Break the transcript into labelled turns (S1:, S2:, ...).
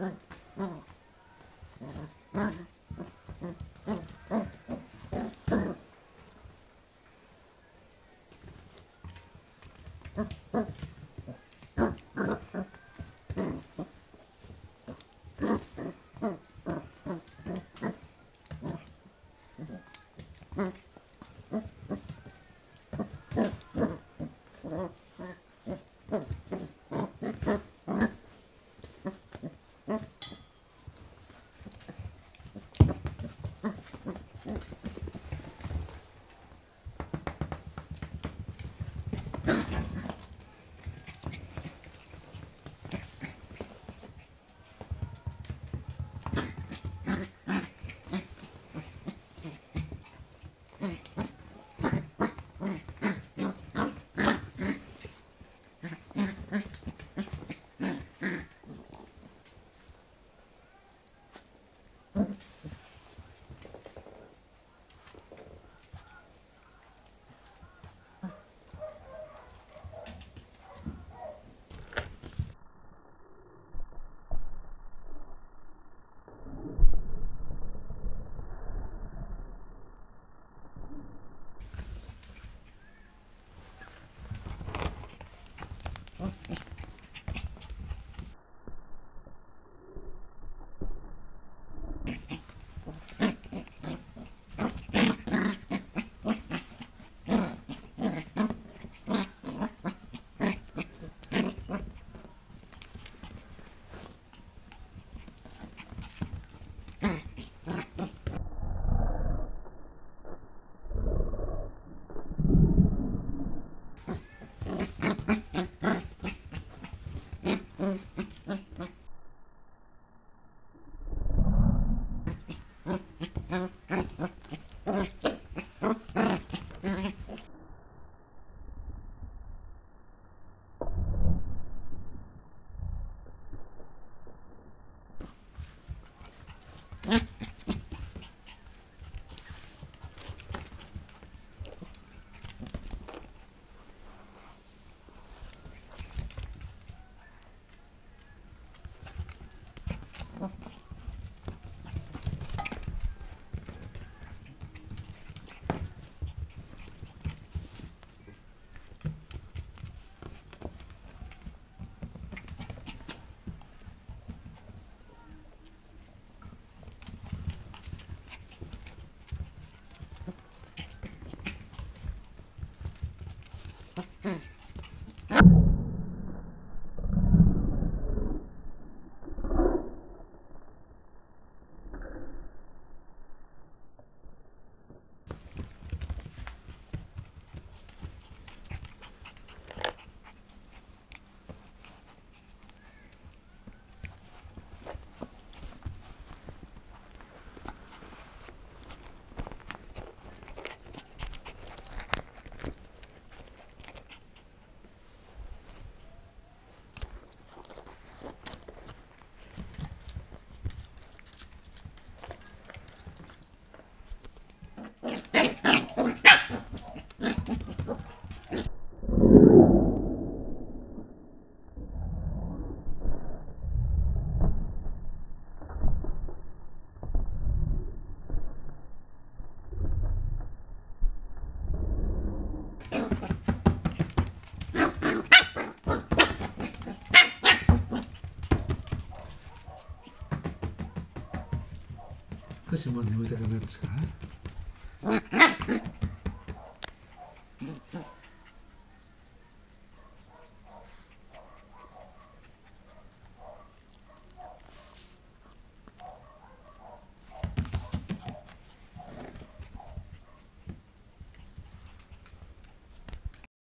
S1: Mm-hmm. Okay. 少しもう眠たくなってきたな。